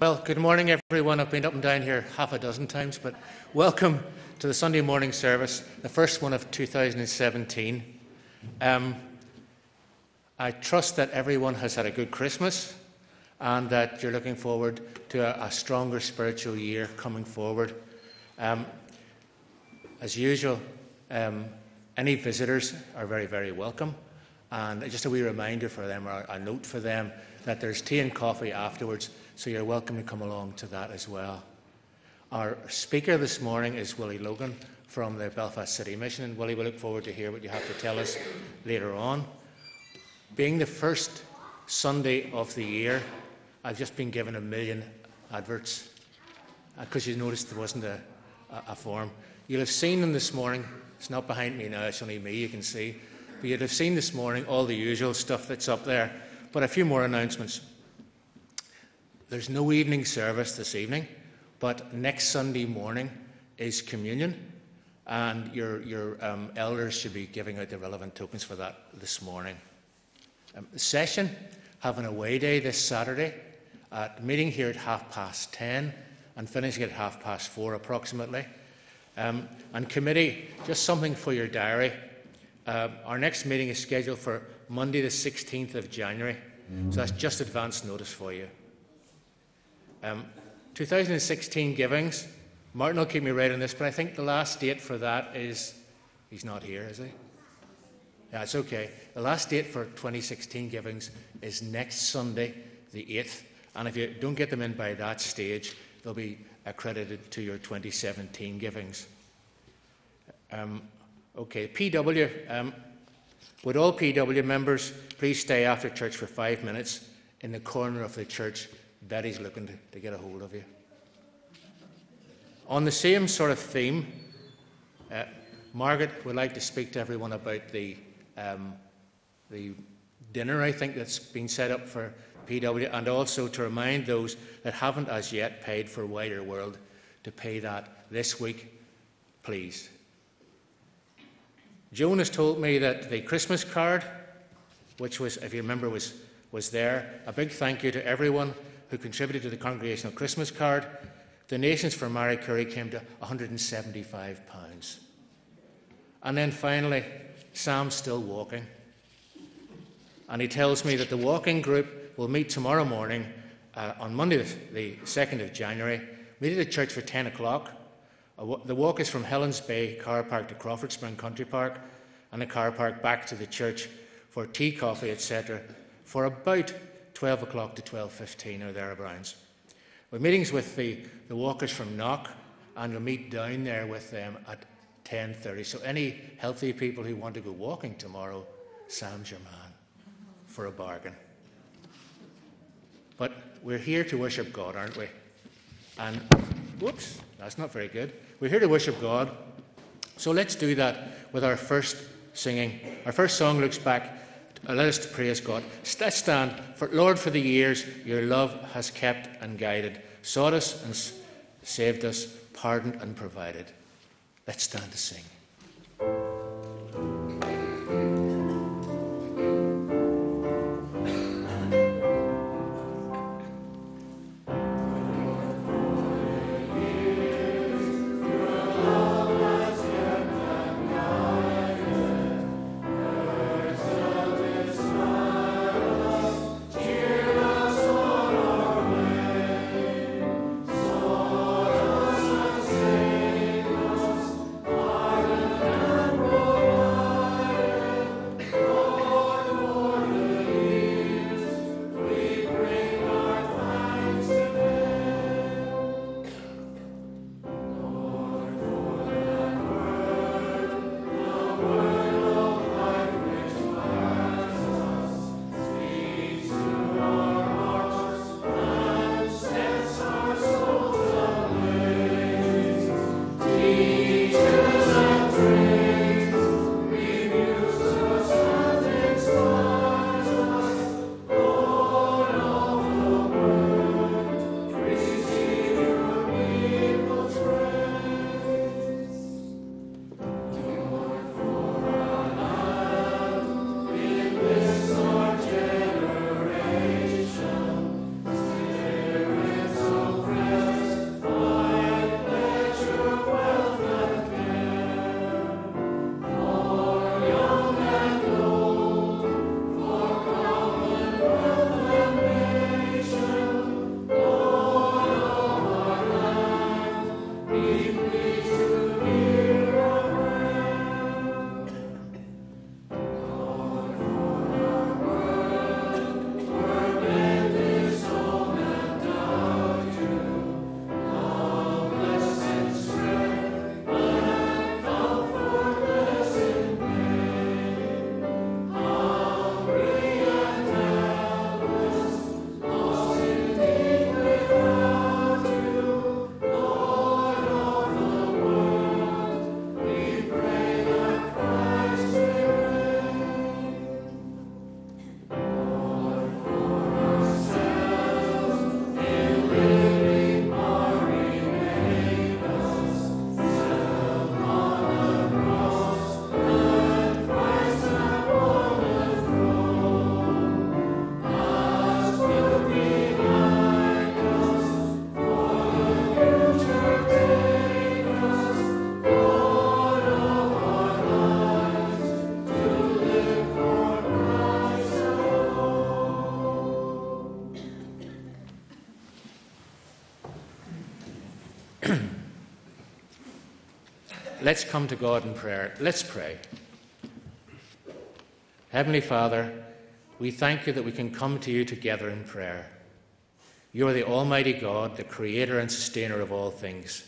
Well, good morning, everyone. I've been up and down here half a dozen times, but welcome to the Sunday morning service, the first one of 2017. Um, I trust that everyone has had a good Christmas and that you're looking forward to a, a stronger spiritual year coming forward. Um, as usual, um, any visitors are very, very welcome. And just a wee reminder for them, or a note for them, that there's tea and coffee afterwards, so you're welcome to come along to that as well. Our speaker this morning is Willy Logan from the Belfast City Mission, and Willy, we look forward to hear what you have to tell us later on. Being the first Sunday of the year, I've just been given a million adverts because uh, you noticed there wasn't a, a, a form. You'll have seen them this morning. It's not behind me now, it's only me you can see. But you'd have seen this morning all the usual stuff that's up there. But a few more announcements. There's no evening service this evening, but next Sunday morning is communion, and your, your um, elders should be giving out the relevant tokens for that this morning. Um, session have an away day this Saturday, at meeting here at half past ten and finishing at half past four approximately. Um, and committee, just something for your diary. Uh, our next meeting is scheduled for Monday, the 16th of January. So that's just advance notice for you. Um, 2016 givings. Martin will keep me right on this, but I think the last date for that is. He's not here, is he? Yeah, it's okay. The last date for 2016 givings is next Sunday, the 8th. And if you don't get them in by that stage, they'll be accredited to your 2017 givings. Um, Okay, PW, um, would all PW members please stay after church for five minutes in the corner of the church? Betty's looking to, to get a hold of you. On the same sort of theme, uh, Margaret would like to speak to everyone about the, um, the dinner, I think, that's been set up for PW, and also to remind those that haven't as yet paid for Wider World to pay that this week, please. Joan has told me that the Christmas card, which was, if you remember, was, was there, a big thank you to everyone who contributed to the congregational Christmas card. Donations for Marie Curie came to £175. And then finally, Sam's still walking. And he tells me that the walking group will meet tomorrow morning uh, on Monday, the 2nd of January, meet at the church for 10 o'clock. The walk is from Helens Bay Car Park to Crawfordsburn Country Park and the car park back to the church for tea, coffee, etc. for about 12 o'clock to 12.15 or thereabouts. We're meetings with the, the walkers from Knock and we'll meet down there with them at 10.30. So any healthy people who want to go walking tomorrow, Sam's your man for a bargain. But we're here to worship God, aren't we? And, whoops, that's not very good. We're here to worship God. So let's do that with our first singing. Our first song looks back. Let us praise God. Let's stand. For Lord, for the years your love has kept and guided, sought us and saved us, pardoned and provided. Let's stand to sing. Let's come to God in prayer. Let's pray. Heavenly Father, we thank you that we can come to you together in prayer. You are the Almighty God, the Creator and Sustainer of all things.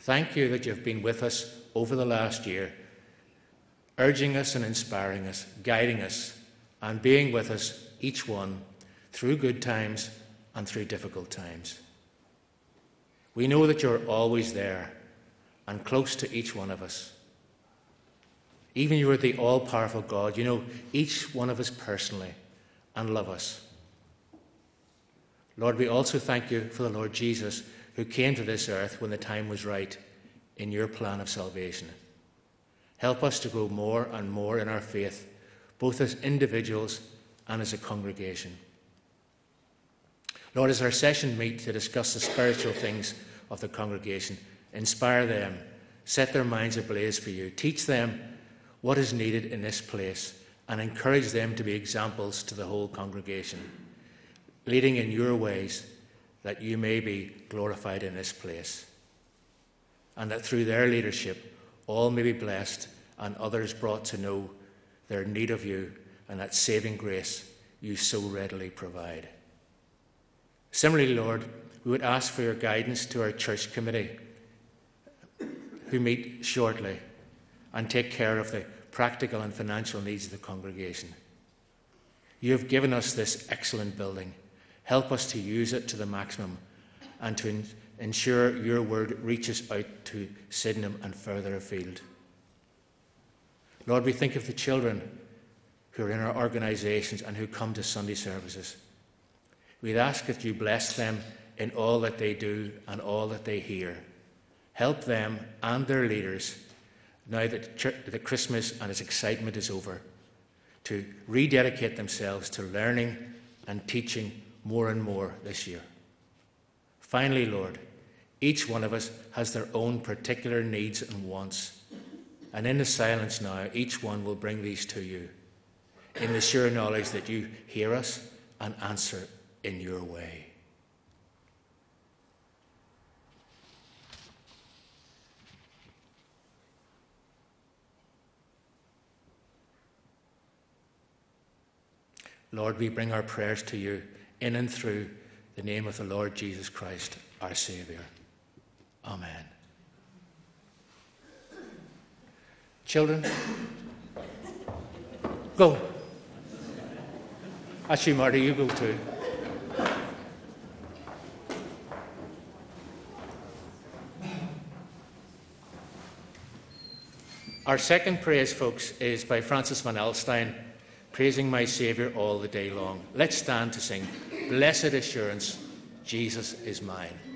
Thank you that you've been with us over the last year, urging us and inspiring us, guiding us, and being with us, each one, through good times and through difficult times. We know that you're always there and close to each one of us. Even you are the all powerful God. You know each one of us personally and love us. Lord, we also thank you for the Lord Jesus who came to this earth when the time was right in your plan of salvation. Help us to grow more and more in our faith, both as individuals and as a congregation. Lord, as our session meet to discuss the spiritual things of the congregation, Inspire them, set their minds ablaze for you, teach them what is needed in this place, and encourage them to be examples to the whole congregation, leading in your ways that you may be glorified in this place, and that through their leadership all may be blessed and others brought to know their need of you and that saving grace you so readily provide. Similarly, Lord, we would ask for your guidance to our church committee who meet shortly and take care of the practical and financial needs of the congregation. You have given us this excellent building. Help us to use it to the maximum and to ensure your word reaches out to Sydenham and further afield. Lord, we think of the children who are in our organisations and who come to Sunday services. We'd ask that you bless them in all that they do and all that they hear. Help them and their leaders, now that the Christmas and its excitement is over, to rededicate themselves to learning and teaching more and more this year. Finally, Lord, each one of us has their own particular needs and wants. And in the silence now, each one will bring these to you in the sure knowledge that you hear us and answer in your way. Lord, we bring our prayers to you in and through the name of the Lord Jesus Christ, our Saviour. Amen. Children, go. Actually, Marty, you go too. Our second praise, folks, is by Frances van Alstyne praising my Saviour all the day long. Let's stand to sing Blessed Assurance, Jesus is mine.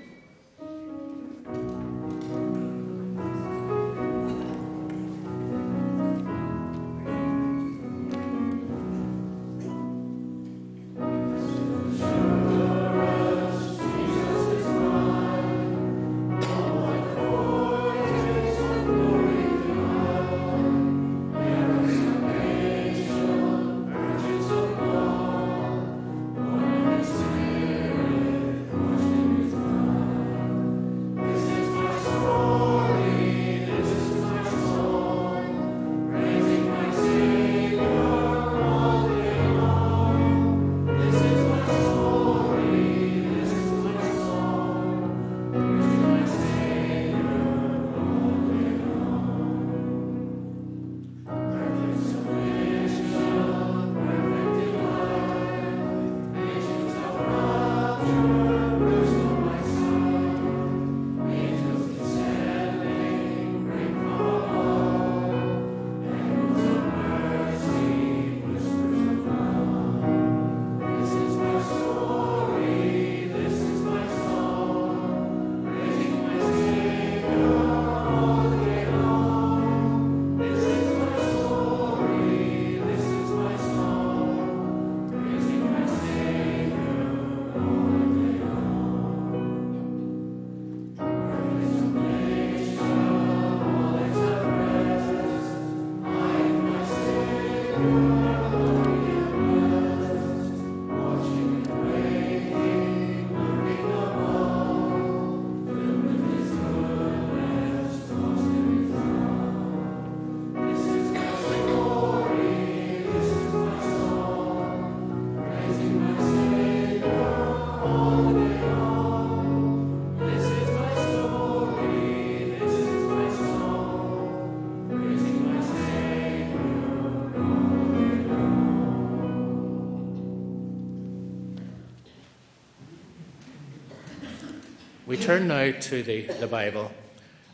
Turn now to the, the Bible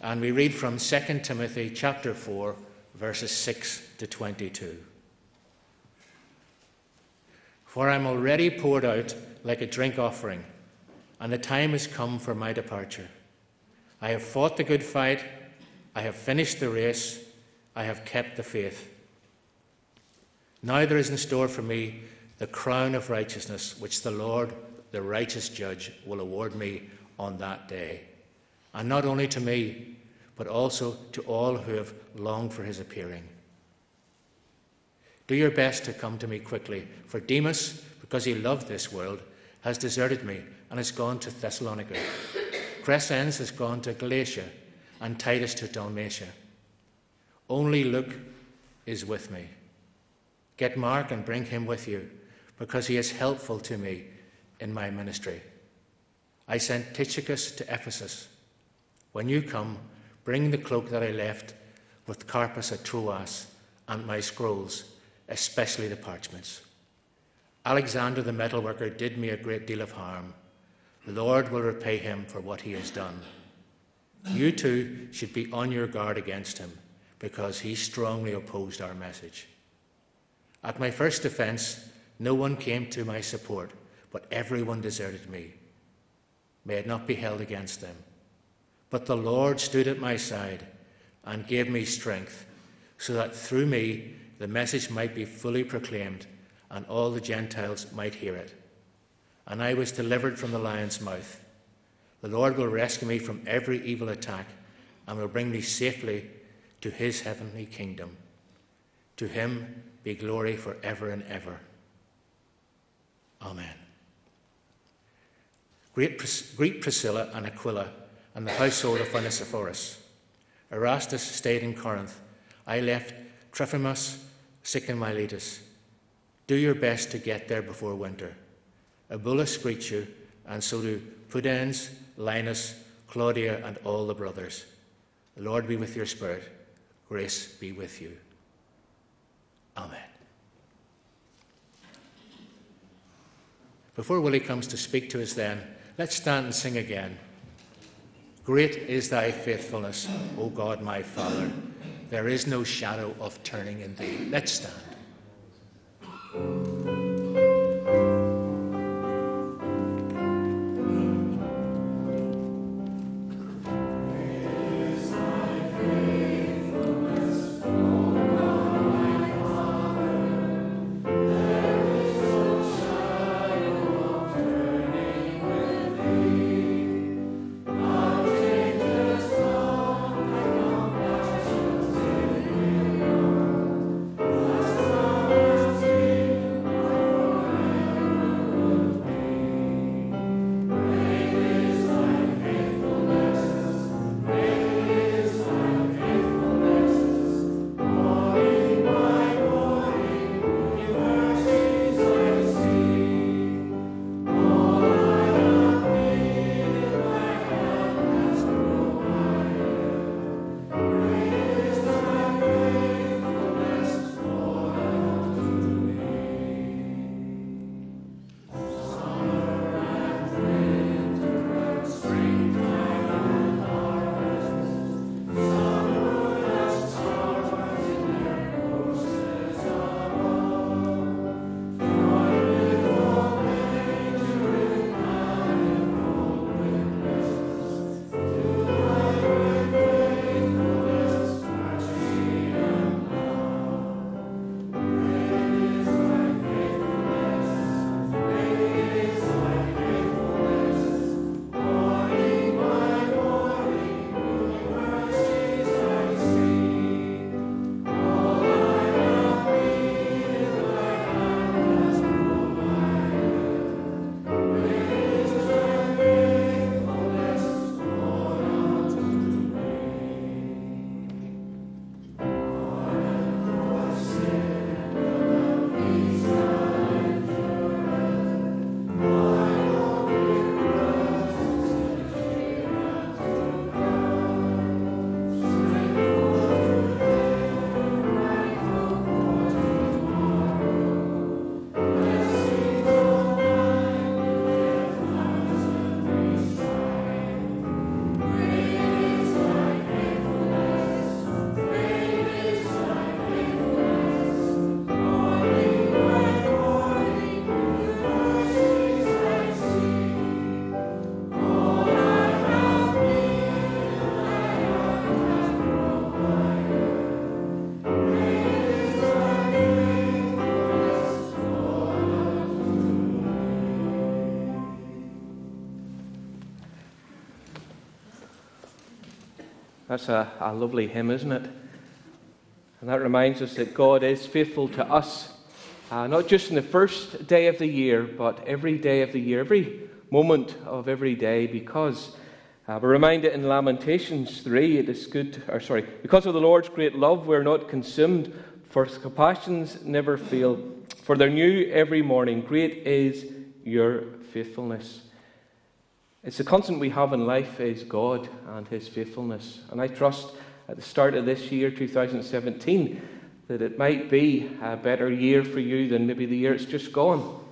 and we read from 2 Timothy chapter 4, verses 6 to 22. For I am already poured out like a drink offering, and the time has come for my departure. I have fought the good fight, I have finished the race, I have kept the faith. Now there is in store for me the crown of righteousness, which the Lord, the righteous judge, will award me on that day. And not only to me, but also to all who have longed for his appearing. Do your best to come to me quickly, for Demas, because he loved this world, has deserted me and has gone to Thessalonica. Crescens has gone to Galatia, and Titus to Dalmatia. Only Luke is with me. Get Mark and bring him with you, because he is helpful to me in my ministry. I sent Tychicus to Ephesus. When you come, bring the cloak that I left with Carpus at Troas and my scrolls, especially the parchments. Alexander the metalworker did me a great deal of harm. The Lord will repay him for what he has done. You too should be on your guard against him, because he strongly opposed our message. At my first defense, no one came to my support, but everyone deserted me. May it not be held against them. But the Lord stood at my side and gave me strength, so that through me the message might be fully proclaimed and all the Gentiles might hear it. And I was delivered from the lion's mouth. The Lord will rescue me from every evil attack and will bring me safely to his heavenly kingdom. To him be glory for ever and ever. Amen. Greet, Pris- greet Priscilla and Aquila and the household of Onesiphorus. Erastus stayed in Corinth. I left Trophimus sick in Miletus. Do your best to get there before winter. Eubulus greets you, and so do Pudens, Linus, Claudia, and all the brothers. The Lord be with your spirit. Grace be with you. Amen. Before Willy comes to speak to us, then, let's stand and sing again. Great is thy faithfulness, O God my Father. There is no shadow of turning in thee. Let's stand. That's a, a lovely hymn, isn't it? And that reminds us that God is faithful to us, uh, not just in the first day of the year, but every day of the year, every moment of every day, because uh, we're reminded in Lamentations 3, it is good, or sorry, because of the Lord's great love, we're not consumed, for his compassions never fail, for they're new every morning. Great is your faithfulness. It's the constant we have in life is God and His faithfulness. And I trust at the start of this year, 2017, that it might be a better year for you than maybe the year it's just gone.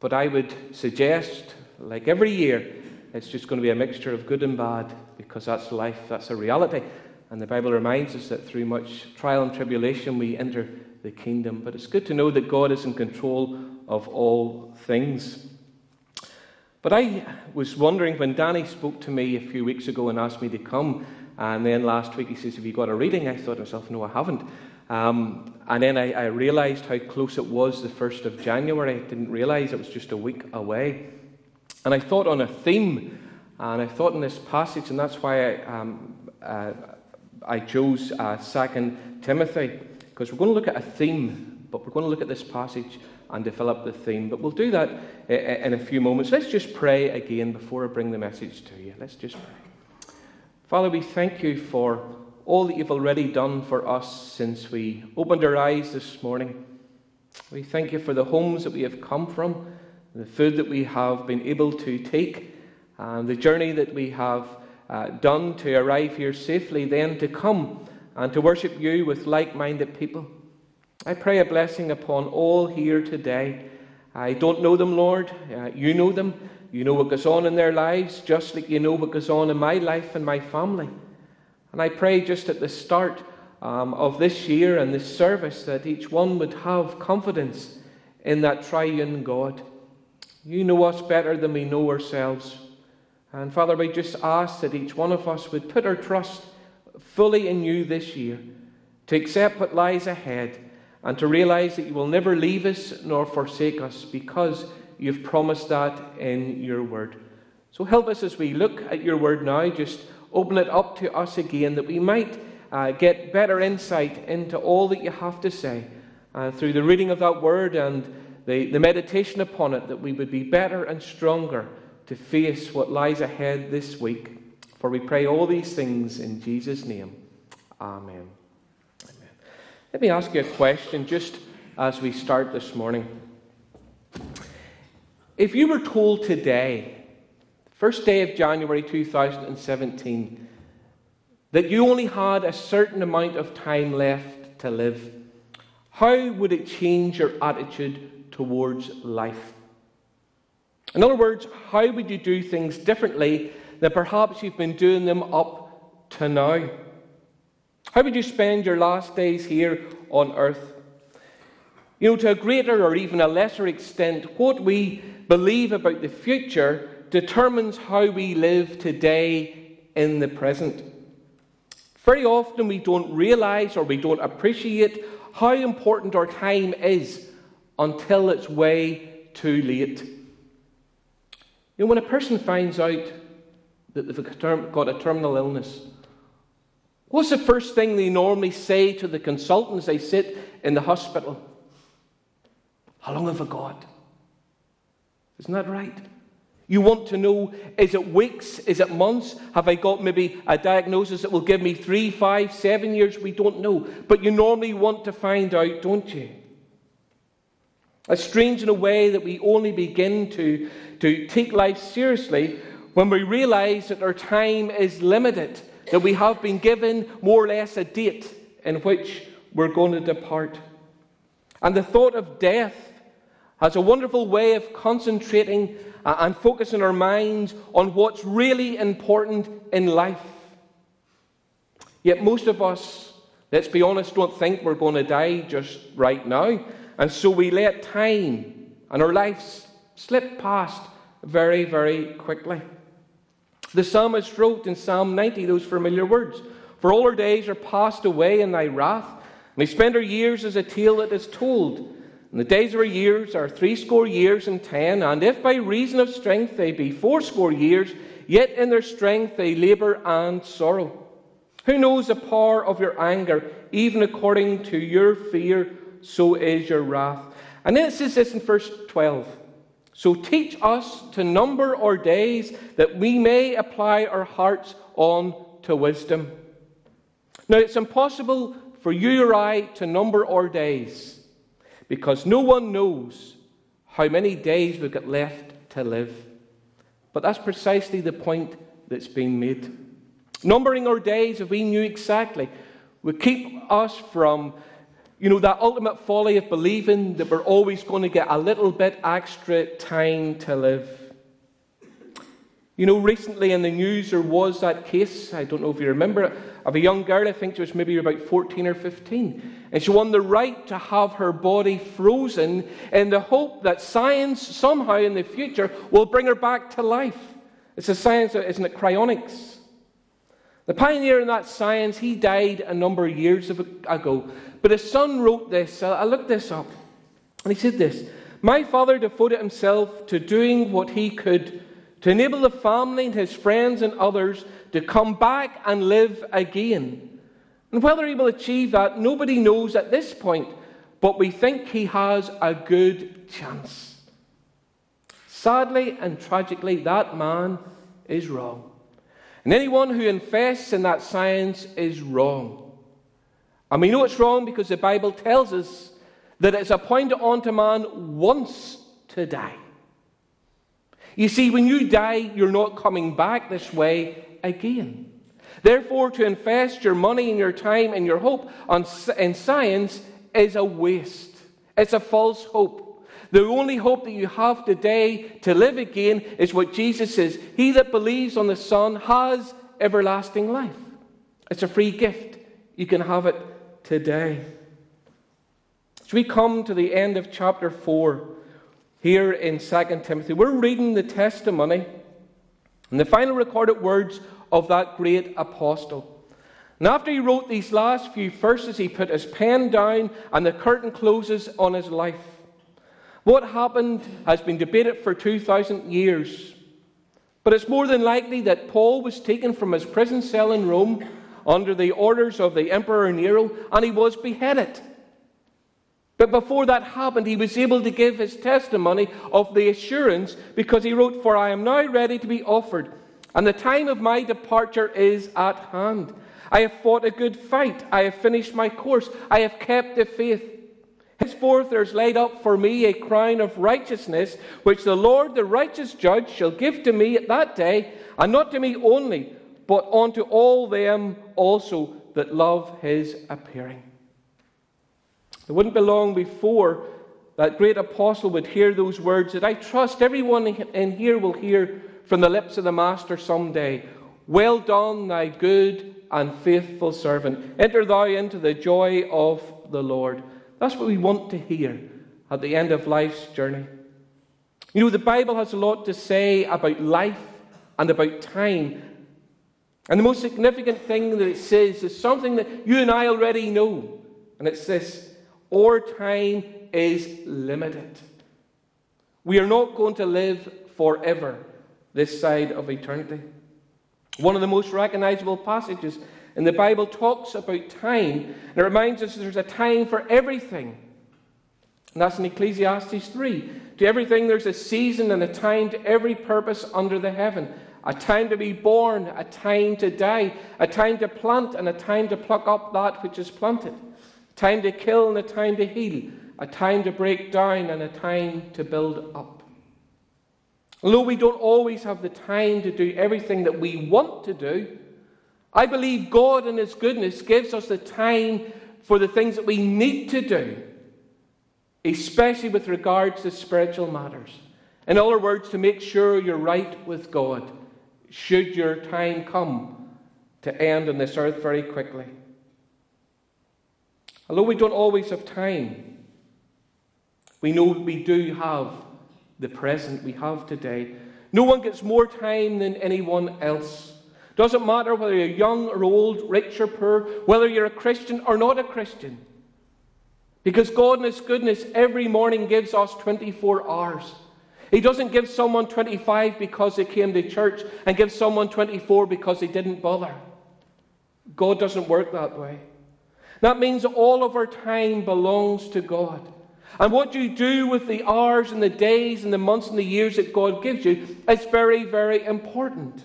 But I would suggest, like every year, it's just going to be a mixture of good and bad because that's life, that's a reality. And the Bible reminds us that through much trial and tribulation we enter the kingdom. But it's good to know that God is in control of all things. But I was wondering when Danny spoke to me a few weeks ago and asked me to come, and then last week he says, Have you got a reading? I thought to myself, No, I haven't. Um, and then I, I, realized how close it was the 1st of January. I didn't realize it was just a week away. And I thought on a theme, and I thought in this passage, and that's why I, um, uh, I chose uh, 2 Timothy, because we're going to look at a theme, but we're going to look at this passage and develop the theme. But we'll do that in a few moments. Let's just pray again before I bring the message to you. Let's just pray. Father, we thank you for all that you've already done for us since we opened our eyes this morning. We thank you for the homes that we have come from, the food that we have been able to take, and the journey that we have uh, done to arrive here safely, then to come and to worship you with like minded people. I pray a blessing upon all here today. I don't know them, Lord. Uh, you know them. You know what goes on in their lives, just like you know what goes on in my life and my family. And I pray just at the start um, of this year and this service that each one would have confidence in that triune God. You know us better than we know ourselves. And Father, we just ask that each one of us would put our trust fully in you this year, to accept what lies ahead and to realize that you will never leave us nor forsake us because you've promised that in your word. So help us as we look at your word now, just open it up to us again that we might uh, get better insight into all that you have to say uh, through the reading of that word and the, the meditation upon it, that we would be better and stronger to face what lies ahead this week. For we pray all these things in Jesus' name. Amen. Let me ask you a question just as we start this morning. If you were told today, first day of January 2017, that you only had a certain amount of time left to live, how would it change your attitude towards life? In other words, how would you do things differently than perhaps you've been doing them up to now? How would you spend your last days here on earth? You know, to a greater or even a lesser extent, what we believe about the future determines how we live today in the present. Very often we don't realize or we don't appreciate how important our time is until it's way too late. You know, when a person finds out that they've got a terminal illness, What's the first thing they normally say to the consultants they sit in the hospital? How long have I got? Isn't that right? You want to know is it weeks? Is it months? Have I got maybe a diagnosis that will give me three, five, seven years? We don't know. But you normally want to find out, don't you? It's strange in a way that we only begin to, to take life seriously when we realize that our time is limited that we have been given more or less a date in which we're going to depart. And the thought of death has a wonderful way of concentrating uh, and focusing our minds on what's really important in life. Yet most of us, let's be honest, don't think we're going to die just right now. And so we let time and our lives slip past very, very quickly. The psalmist wrote in Psalm 90 those familiar words For all our days are passed away in thy wrath, and we spend our years as a tale that is told. And the days of our years are threescore years and ten, and if by reason of strength they be fourscore years, yet in their strength they labour and sorrow. Who knows the power of your anger? Even according to your fear, so is your wrath. And then it says this in verse 12. So teach us to number our days that we may apply our hearts on to wisdom. Now, it's impossible for you or I to number our days because no one knows how many days we've got left to live. But that's precisely the point that's being made. Numbering our days, if we knew exactly, would keep us from, you know, that ultimate folly of believing that we're always going to get a little bit extra time to live. You know, recently in the news there was that case, I don't know if you remember it, of a young girl, I think she was maybe about 14 or 15. And she won the right to have her body frozen in the hope that science somehow in the future will bring her back to life. It's a science, isn't it, cryonics? The pioneer in that science, he died a number of years ago. But his son wrote this. I looked this up. And he said this My father devoted himself to doing what he could to enable the family and his friends and others to come back and live again. And whether he will achieve that, nobody knows at this point, but we think he has a good chance. Sadly and tragically, that man is wrong. And anyone who invests in that science is wrong. And we know it's wrong because the Bible tells us that it's appointed unto man once to die. You see, when you die, you're not coming back this way again. Therefore, to invest your money and your time and your hope in science is a waste. It's a false hope. The only hope that you have today to live again is what Jesus says He that believes on the Son has everlasting life. It's a free gift. You can have it today. As we come to the end of chapter 4 here in 2 Timothy, we're reading the testimony and the final recorded words of that great apostle. And after he wrote these last few verses, he put his pen down and the curtain closes on his life. What happened has been debated for 2,000 years. But it's more than likely that Paul was taken from his prison cell in Rome under the orders of the Emperor Nero and he was beheaded. But before that happened, he was able to give his testimony of the assurance because he wrote, For I am now ready to be offered, and the time of my departure is at hand. I have fought a good fight, I have finished my course, I have kept the faith. Henceforth there is laid up for me a crown of righteousness, which the Lord, the righteous judge, shall give to me at that day, and not to me only, but unto all them also that love his appearing. It wouldn't be long before that great apostle would hear those words that I trust everyone in here will hear from the lips of the Master someday. Well done, thy good and faithful servant. Enter thou into the joy of the Lord. That's what we want to hear at the end of life's journey. You know, the Bible has a lot to say about life and about time. And the most significant thing that it says is something that you and I already know. And it's this our time is limited. We are not going to live forever this side of eternity. One of the most recognizable passages in the Bible talks about time, and it reminds us there's a time for everything. And that's in Ecclesiastes 3. To everything, there's a season and a time to every purpose under the heaven. A time to be born, a time to die, a time to plant, and a time to pluck up that which is planted. A time to kill and a time to heal. A time to break down and a time to build up. Although we don't always have the time to do everything that we want to do, I believe God, in His goodness, gives us the time for the things that we need to do, especially with regards to spiritual matters. In other words, to make sure you're right with God, should your time come to end on this earth very quickly. Although we don't always have time, we know we do have the present we have today. No one gets more time than anyone else. Doesn't matter whether you're young or old, rich or poor, whether you're a Christian or not a Christian. Because God, in His goodness, every morning gives us 24 hours. He doesn't give someone 25 because they came to church and give someone 24 because they didn't bother. God doesn't work that way. That means all of our time belongs to God. And what you do with the hours and the days and the months and the years that God gives you is very, very important.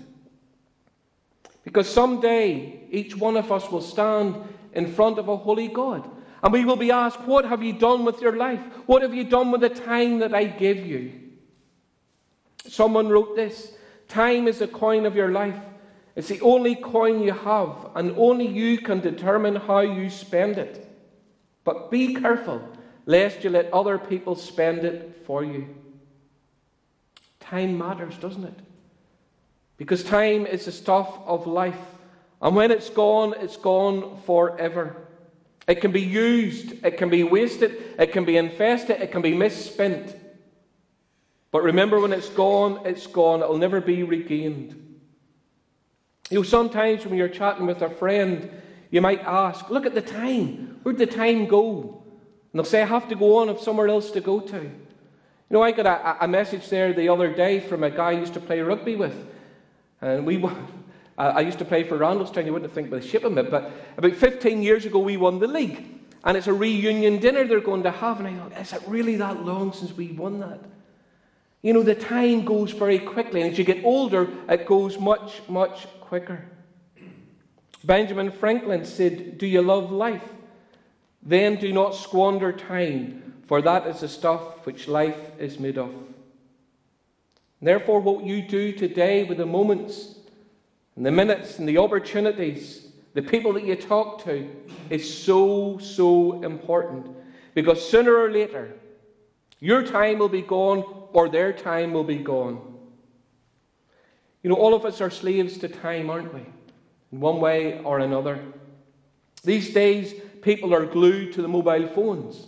Because someday each one of us will stand in front of a holy God. And we will be asked, What have you done with your life? What have you done with the time that I give you? Someone wrote this Time is the coin of your life. It's the only coin you have, and only you can determine how you spend it. But be careful lest you let other people spend it for you. Time matters, doesn't it? Because time is the stuff of life. And when it's gone, it's gone forever. It can be used, it can be wasted, it can be infested, it can be misspent. But remember, when it's gone, it's gone. It'll never be regained. You know, sometimes when you're chatting with a friend, you might ask, Look at the time. Where'd the time go? And they'll say, I have to go on, I have somewhere else to go to. You know, I got a, a message there the other day from a guy I used to play rugby with. And we I used to play for Randalstown, you wouldn't think with ship him it, but about 15 years ago we won the league. And it's a reunion dinner they're going to have. And I thought, is it really that long since we won that? You know, the time goes very quickly. And as you get older, it goes much, much quicker. Benjamin Franklin said, Do you love life? Then do not squander time, for that is the stuff which life is made of. Therefore, what you do today with the moments and the minutes and the opportunities, the people that you talk to, is so, so important. Because sooner or later, your time will be gone or their time will be gone. You know, all of us are slaves to time, aren't we? In one way or another. These days, people are glued to the mobile phones.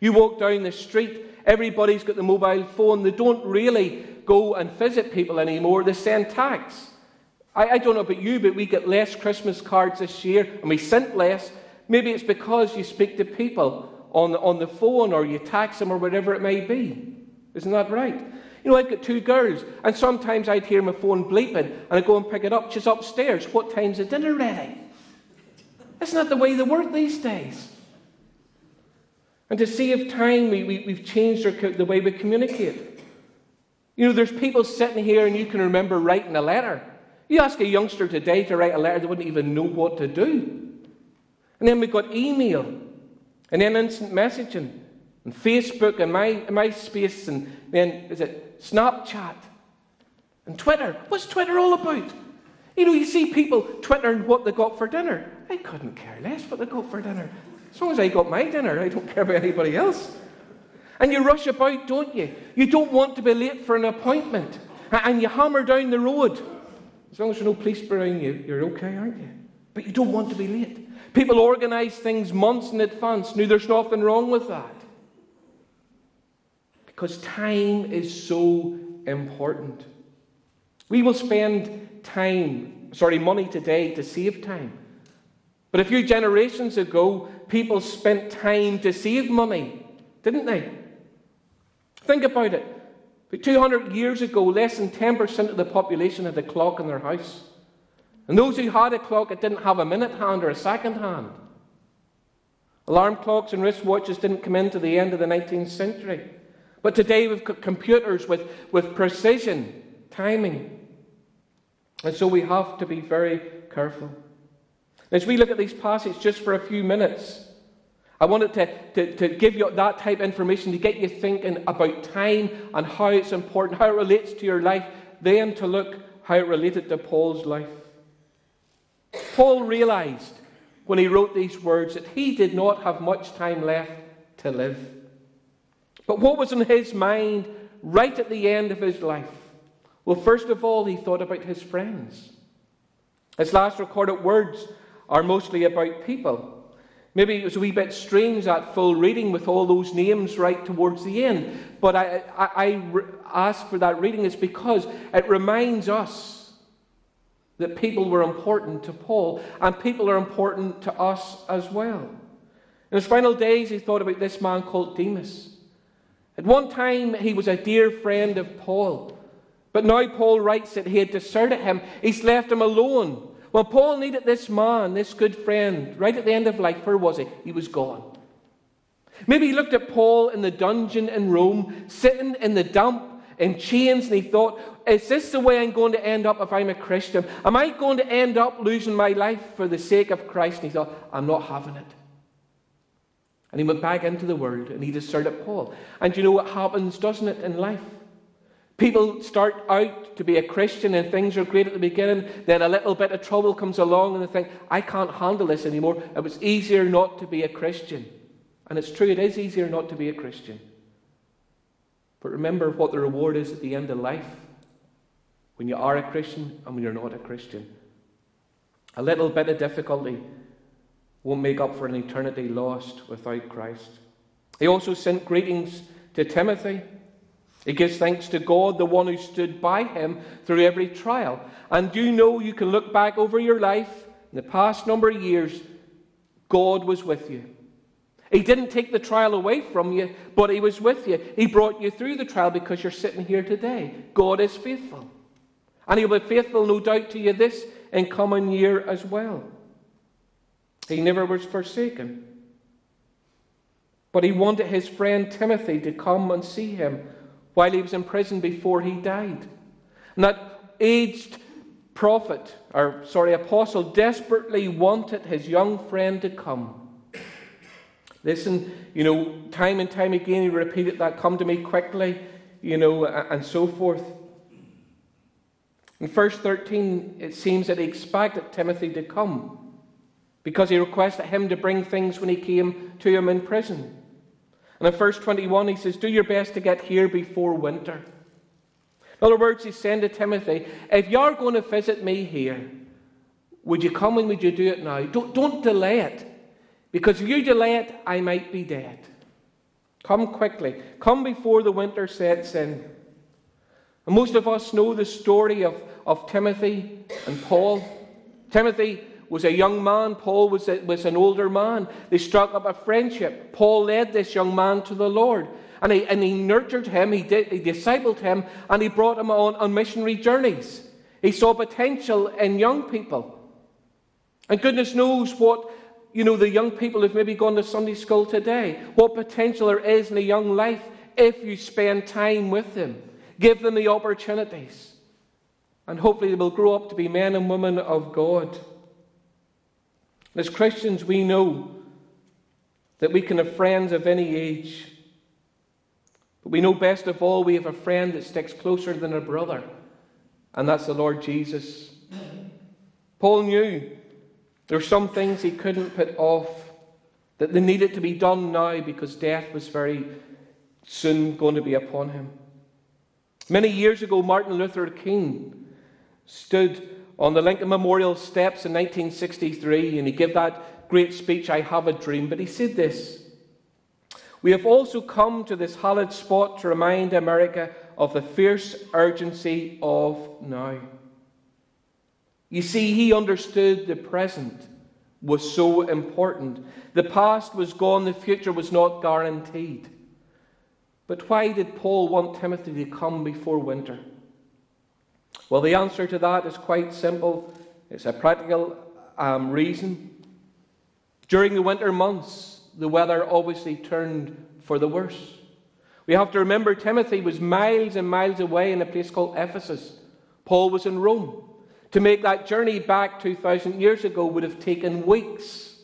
You walk down the street, everybody's got the mobile phone. They don't really go and visit people anymore, they send tax. I, I don't know about you, but we get less Christmas cards this year and we sent less. Maybe it's because you speak to people on the, on the phone or you text them or whatever it may be. Isn't that right? You know, I've got two girls, and sometimes I'd hear my phone bleeping, and I'd go and pick it up. She's upstairs. What time's the dinner ready? That's not the way they work these days. And to save time, we, we, we've changed our, the way we communicate. You know, there's people sitting here and you can remember writing a letter. You ask a youngster today to write a letter, they wouldn't even know what to do. And then we've got email, and then instant messaging, and Facebook, and my, MySpace, and then is it Snapchat, and Twitter. What's Twitter all about? You know, you see people twittering what they got for dinner. I couldn't care less what they got for dinner. As long as I got my dinner, I don't care about anybody else. And you rush about, don't you? You don't want to be late for an appointment. And you hammer down the road. As long as there's no police behind you, you're okay, aren't you? But you don't want to be late. People organise things months in advance. Now, there's nothing wrong with that. Because time is so important. We will spend time, sorry, money today to save time. But a few generations ago, people spent time to save money, didn't they? Think about it. But 200 years ago, less than 10% of the population had a clock in their house. And those who had a clock, it didn't have a minute hand or a second hand. Alarm clocks and wristwatches didn't come into the end of the 19th century. But today we've got computers with, with precision, timing. And so we have to be very careful. As we look at these passages just for a few minutes, I wanted to, to, to give you that type of information to get you thinking about time and how it's important, how it relates to your life, then to look how it related to Paul's life. Paul realized when he wrote these words that he did not have much time left to live. But what was in his mind right at the end of his life? Well, first of all, he thought about his friends. His last recorded words are mostly about people. Maybe it was a wee bit strange that full reading with all those names right towards the end. But I, I, I ask for that reading is because it reminds us that people were important to Paul, and people are important to us as well. In his final days, he thought about this man called Demas. At one time, he was a dear friend of Paul. But now Paul writes that he had deserted him, he's left him alone. Well, Paul needed this man, this good friend, right at the end of life. Where was he? He was gone. Maybe he looked at Paul in the dungeon in Rome, sitting in the dump in chains, and he thought, Is this the way I'm going to end up if I'm a Christian? Am I going to end up losing my life for the sake of Christ? And he thought, I'm not having it. And he went back into the world and he deserted Paul. And you know what happens, doesn't it, in life? People start out to be a Christian and things are great at the beginning, then a little bit of trouble comes along and they think, I can't handle this anymore. It was easier not to be a Christian. And it's true, it is easier not to be a Christian. But remember what the reward is at the end of life when you are a Christian and when you're not a Christian. A little bit of difficulty won't make up for an eternity lost without Christ. He also sent greetings to Timothy. He gives thanks to God, the one who stood by him through every trial. And do you know you can look back over your life in the past number of years, God was with you. He didn't take the trial away from you, but He was with you. He brought you through the trial because you're sitting here today. God is faithful. And He'll be faithful, no doubt, to you this and coming year as well. He never was forsaken. But he wanted his friend Timothy to come and see him while he was in prison before he died. And that aged prophet, or sorry, apostle, desperately wanted his young friend to come. Listen, you know, time and time again he repeated that, come to me quickly, you know, and so forth. In verse 13, it seems that he expected Timothy to come because he requested him to bring things when he came to him in prison. And in verse 21, he says, Do your best to get here before winter. In other words, he's saying to Timothy, If you're going to visit me here, would you come and would you do it now? Don't, don't delay it. Because if you delay it, I might be dead. Come quickly. Come before the winter sets in. And most of us know the story of, of Timothy and Paul. Timothy was a young man, Paul was, a, was an older man. They struck up a friendship. Paul led this young man to the Lord. And he, and he nurtured him, he, did, he discipled him, and he brought him on, on missionary journeys. He saw potential in young people. And goodness knows what you know, the young people who've maybe gone to Sunday school today, what potential there is in a young life if you spend time with them. Give them the opportunities. And hopefully they will grow up to be men and women of God. As Christians, we know that we can have friends of any age. But we know best of all we have a friend that sticks closer than a brother, and that's the Lord Jesus. Paul knew there were some things he couldn't put off, that they needed to be done now because death was very soon going to be upon him. Many years ago, Martin Luther King stood on the Lincoln Memorial steps in 1963 and he gave that great speech, I Have a Dream. But he said this We have also come to this hallowed spot to remind America of the fierce urgency of now. You see, he understood the present was so important. The past was gone, the future was not guaranteed. But why did Paul want Timothy to come before winter? Well, the answer to that is quite simple. It's a practical um, reason. During the winter months, the weather obviously turned for the worse. We have to remember Timothy was miles and miles away in a place called Ephesus. Paul was in Rome. To make that journey back 2,000 years ago would have taken weeks.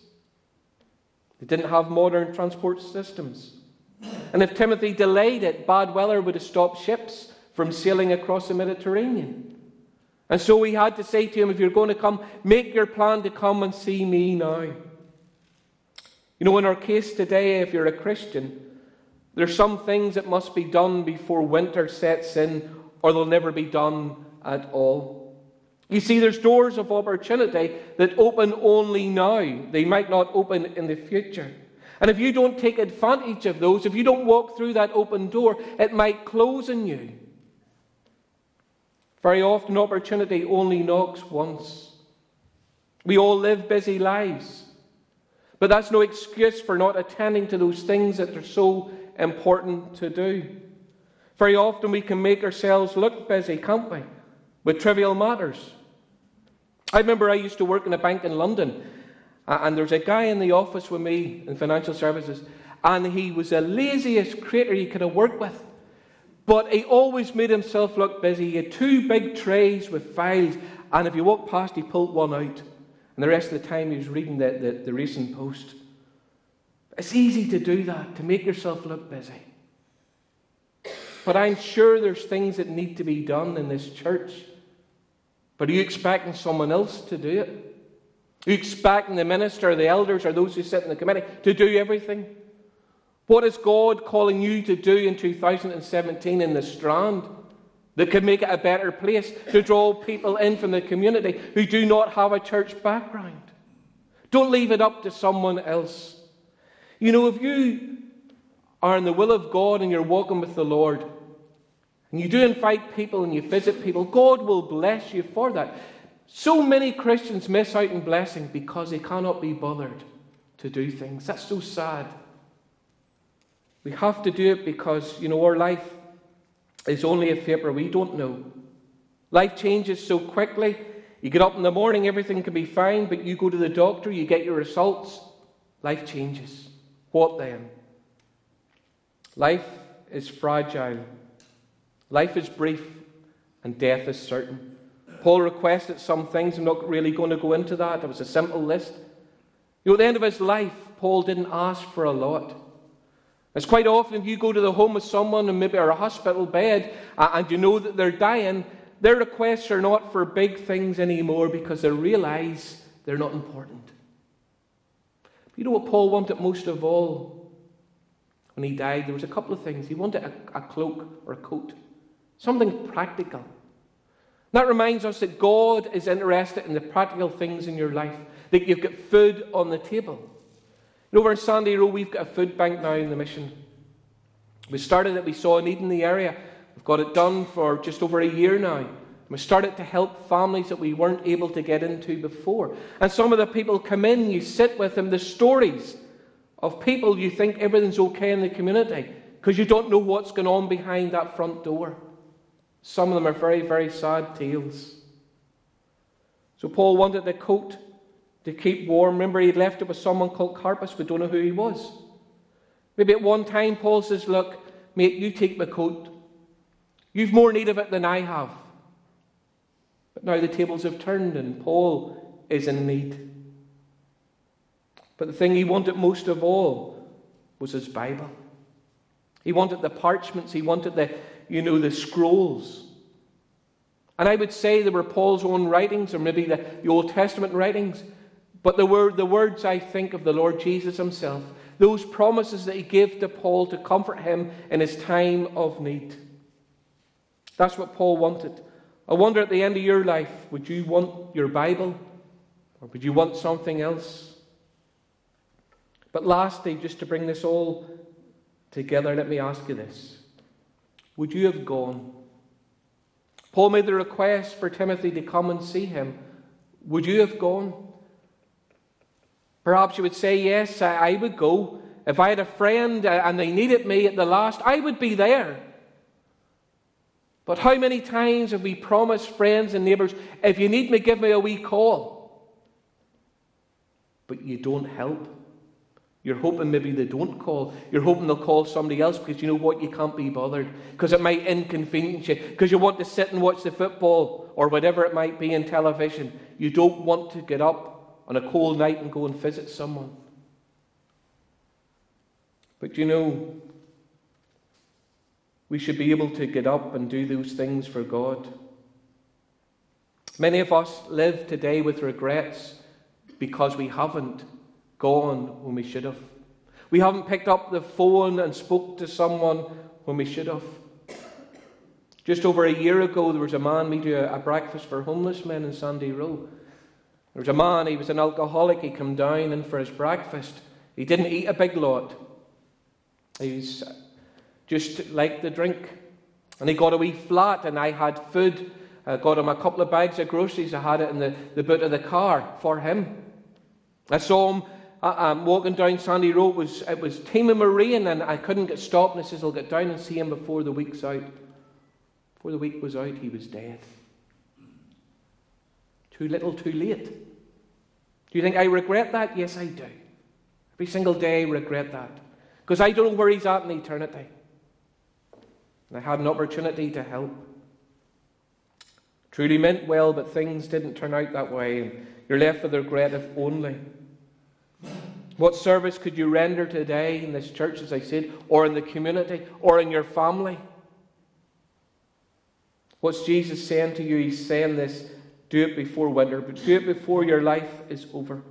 They didn't have modern transport systems. And if Timothy delayed it, bad weather would have stopped ships from sailing across the Mediterranean. And so we had to say to him, if you're going to come, make your plan to come and see me now. You know, in our case today, if you're a Christian, there's some things that must be done before winter sets in, or they'll never be done at all. You see, there's doors of opportunity that open only now. They might not open in the future. And if you don't take advantage of those, if you don't walk through that open door, it might close on you. Very often, opportunity only knocks once. We all live busy lives. But that's no excuse for not attending to those things that are so important to do. Very often, we can make ourselves look busy, can't we? With trivial matters. I remember I used to work in a bank in London, and there was a guy in the office with me in financial services, and he was the laziest creator you could have worked with. But he always made himself look busy. He had two big trays with files, and if you walked past, he pulled one out. And the rest of the time, he was reading the, the, the recent post. It's easy to do that, to make yourself look busy. But I'm sure there's things that need to be done in this church. But are you expecting someone else to do it? Are you expecting the minister, the elders, or those who sit in the committee to do everything? What is God calling you to do in 2017 in the Strand that could make it a better place to draw people in from the community who do not have a church background? Don't leave it up to someone else. You know, if you are in the will of God and you're walking with the Lord, and you do invite people and you visit people, God will bless you for that. So many Christians miss out on blessing because they cannot be bothered to do things. That's so sad. We have to do it because, you know, our life is only a vapor. We don't know. Life changes so quickly. You get up in the morning, everything can be fine, but you go to the doctor, you get your results, life changes. What then? Life is fragile. Life is brief, and death is certain. Paul requested some things. I'm not really going to go into that. It was a simple list. You know, at the end of his life, Paul didn't ask for a lot. It's quite often if you go to the home of someone and maybe or a hospital bed and you know that they're dying, their requests are not for big things anymore because they realize they're not important. You know what Paul wanted most of all when he died? There was a couple of things. He wanted a, a cloak or a coat, something practical. That reminds us that God is interested in the practical things in your life, that you've got food on the table. Over in Sandy Row, we've got a food bank now in the mission. We started it, we saw a need in the area. We've got it done for just over a year now. We started to help families that we weren't able to get into before. And some of the people come in, you sit with them, the stories of people you think everything's okay in the community because you don't know what's going on behind that front door. Some of them are very, very sad tales. So Paul wanted the coat to keep warm. Remember, he left it with someone called Carpus. We don't know who he was. Maybe at one time, Paul says, Look, mate, you take my coat. You've more need of it than I have. But now the tables have turned, and Paul is in need. But the thing he wanted most of all was his Bible. He wanted the parchments, he wanted the, you know, the scrolls. And I would say they were Paul's own writings, or maybe the, the Old Testament writings. But the, word, the words I think of the Lord Jesus himself, those promises that he gave to Paul to comfort him in his time of need. That's what Paul wanted. I wonder at the end of your life, would you want your Bible or would you want something else? But lastly, just to bring this all together, let me ask you this Would you have gone? Paul made the request for Timothy to come and see him. Would you have gone? Perhaps you would say, Yes, I would go. If I had a friend uh, and they needed me at the last, I would be there. But how many times have we promised friends and neighbours, if you need me, give me a wee call? But you don't help. You're hoping maybe they don't call. You're hoping they'll call somebody else because you know what? You can't be bothered. Because it might inconvenience you. Because you want to sit and watch the football or whatever it might be in television. You don't want to get up on a cold night and go and visit someone. But you know, we should be able to get up and do those things for God. Many of us live today with regrets because we haven't gone when we should have. We haven't picked up the phone and spoke to someone when we should have. Just over a year ago, there was a man meeting a breakfast for homeless men in Sandy Row. There was a man, he was an alcoholic, he come down in for his breakfast. He didn't eat a big lot. He was just like the drink. And he got a wee flat, and I had food. I got him a couple of bags of groceries. I had it in the, the boot of the car for him. I saw him uh, um, walking down Sandy Row. It was, it was teeming with rain, and I couldn't get stopped. And I says, I'll get down and see him before the week's out. Before the week was out, he was dead. Too little, too late. You think I regret that? Yes, I do. Every single day, I regret that. Because I don't know where he's at in eternity. And I had an opportunity to help. Truly meant well, but things didn't turn out that way, and you're left with regret if only. What service could you render today in this church, as I said, or in the community, or in your family? What's Jesus saying to you? He's saying this do it before winter, but do it before your life is over.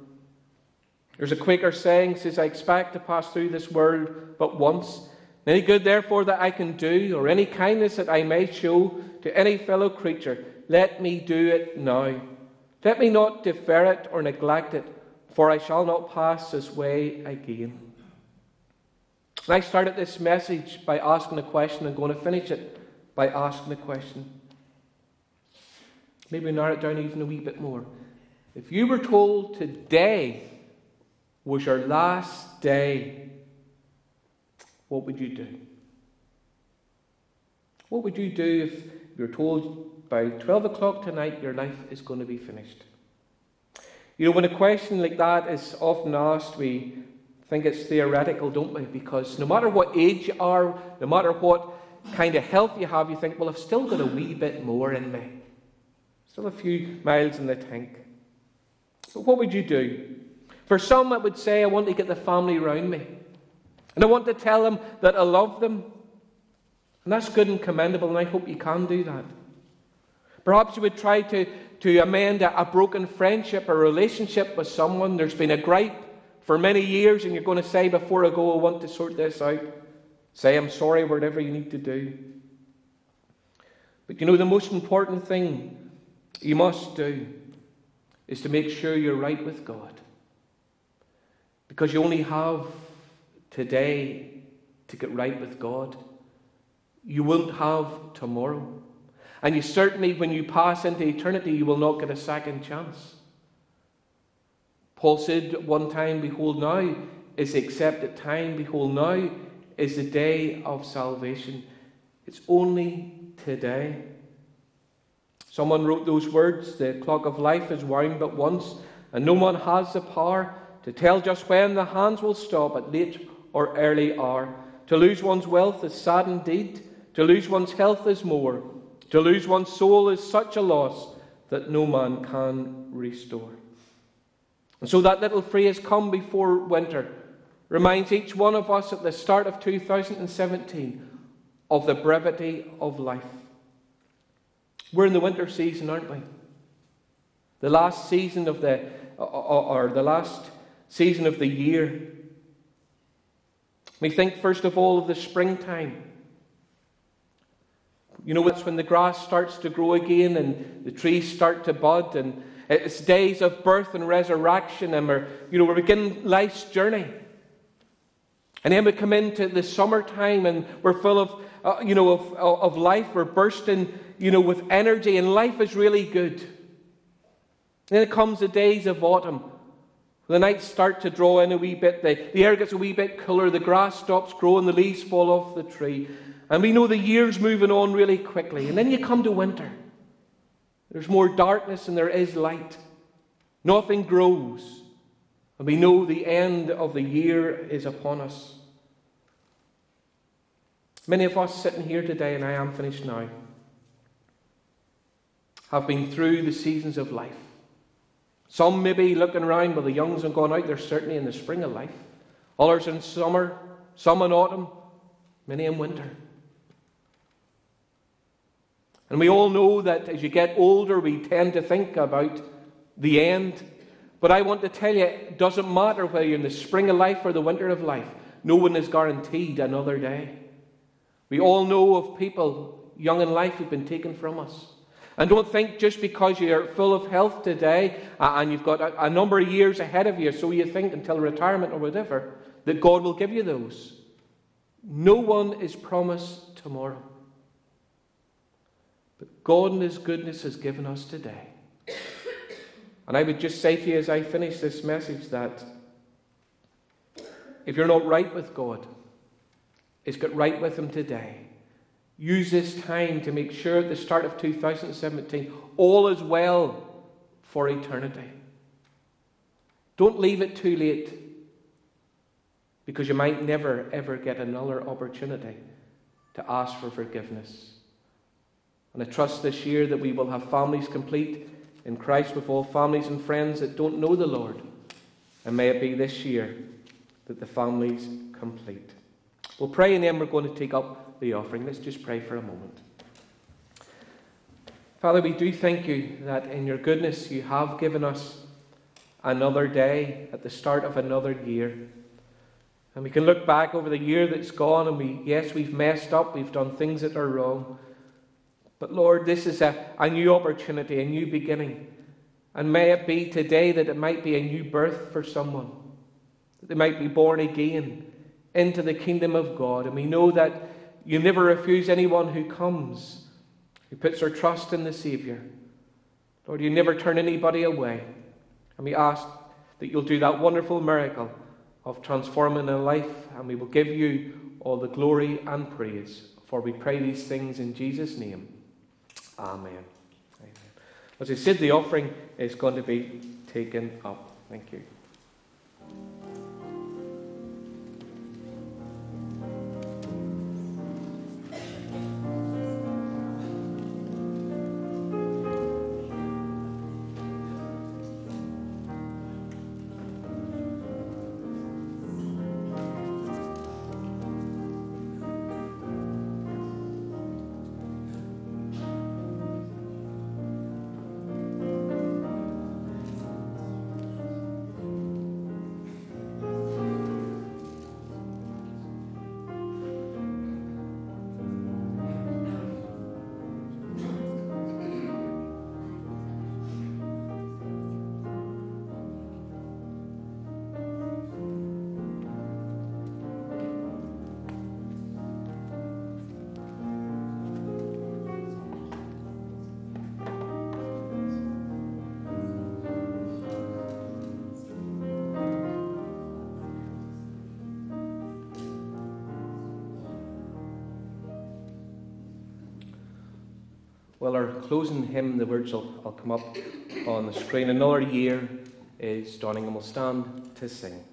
There's a Quaker saying says, I expect to pass through this world but once. Any good, therefore, that I can do, or any kindness that I may show to any fellow creature, let me do it now. Let me not defer it or neglect it, for I shall not pass this way again. And I started this message by asking a question. I'm going to finish it by asking a question. Maybe narrow it down even a wee bit more. If you were told today was your last day, what would you do? What would you do if you're told by 12 o'clock tonight your life is going to be finished? You know, when a question like that is often asked, we think it's theoretical, don't we? Because no matter what age you are, no matter what kind of health you have, you think, well, I've still got a wee bit more in me. Still a few miles in the tank. But what would you do? For some, it would say, I want to get the family around me. And I want to tell them that I love them. And that's good and commendable, and I hope you can do that. Perhaps you would try to, to amend a, a broken friendship or relationship with someone. There's been a gripe for many years, and you're going to say, Before I go, I want to sort this out. Say, I'm sorry, whatever you need to do. But you know, the most important thing you must do is to make sure you're right with God. Because you only have today to get right with God. You won't have tomorrow. And you certainly, when you pass into eternity, you will not get a second chance. Paul said one time, Behold, now is the accepted time. Behold, now is the day of salvation. It's only today. Someone wrote those words The clock of life is wound but once, and no one has the power to tell just when the hands will stop at late or early hour. To lose one's wealth is sad indeed. To lose one's health is more. To lose one's soul is such a loss that no man can restore. And so that little phrase, come before winter, reminds each one of us at the start of 2017 of the brevity of life. We're in the winter season, aren't we? The last season of the, or the last season of the year. We think, first of all, of the springtime. You know, it's when the grass starts to grow again and the trees start to bud, and it's days of birth and resurrection, and we're, you know, we're beginning life's journey. And then we come into the summertime and we're full of, uh, you know, of, of life. We're bursting, you know, with energy, and life is really good. Then it comes the days of autumn the nights start to draw in a wee bit, the, the air gets a wee bit cooler, the grass stops growing, the leaves fall off the tree. And we know the year's moving on really quickly. And then you come to winter. There's more darkness and there is light. Nothing grows. And we know the end of the year is upon us. Many of us sitting here today, and I am finished now, have been through the seasons of life. Some may be looking around, but the youngs have gone out. They're certainly in the spring of life. Others in summer, some in autumn, many in winter. And we all know that as you get older, we tend to think about the end. But I want to tell you, it doesn't matter whether you're in the spring of life or the winter of life, no one is guaranteed another day. We all know of people young in life who've been taken from us. And don't think just because you're full of health today uh, and you've got a, a number of years ahead of you, so you think until retirement or whatever, that God will give you those. No one is promised tomorrow. But God in His goodness has given us today. And I would just say to you as I finish this message that if you're not right with God, is get right with Him today. Use this time to make sure at the start of 2017 all is well for eternity. Don't leave it too late because you might never, ever get another opportunity to ask for forgiveness. And I trust this year that we will have families complete in Christ with all families and friends that don't know the Lord. And may it be this year that the families complete. We'll pray and then we're going to take up the offering. Let's just pray for a moment. Father, we do thank you that in your goodness you have given us another day at the start of another year. And we can look back over the year that's gone and we, yes, we've messed up, we've done things that are wrong. But Lord, this is a, a new opportunity, a new beginning. And may it be today that it might be a new birth for someone, that they might be born again into the kingdom of God. And we know that you never refuse anyone who comes, who puts their trust in the Savior. Lord, you never turn anybody away. And we ask that you'll do that wonderful miracle of transforming a life, and we will give you all the glory and praise. For we pray these things in Jesus' name. Amen. Amen. As I said, the offering is going to be taken up. Thank you. Well, our closing hymn, the words will, will come up on the screen. Another year is dawning, and we'll stand to sing.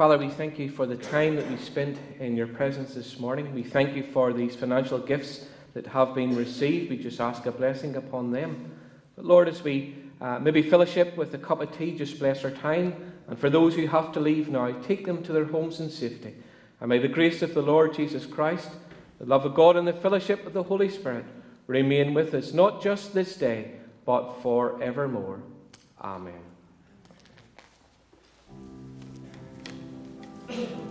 Father, we thank you for the time that we spent in your presence this morning. We thank you for these financial gifts that have been received. We just ask a blessing upon them. But Lord, as we uh, maybe fellowship with a cup of tea, just bless our time. And for those who have to leave now, take them to their homes in safety. And may the grace of the Lord Jesus Christ, the love of God, and the fellowship of the Holy Spirit remain with us, not just this day, but forevermore. Amen. Thank you.